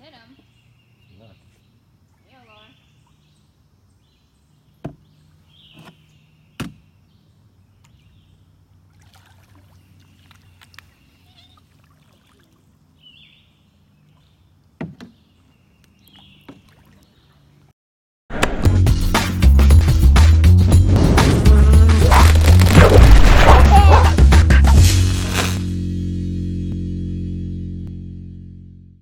hit him.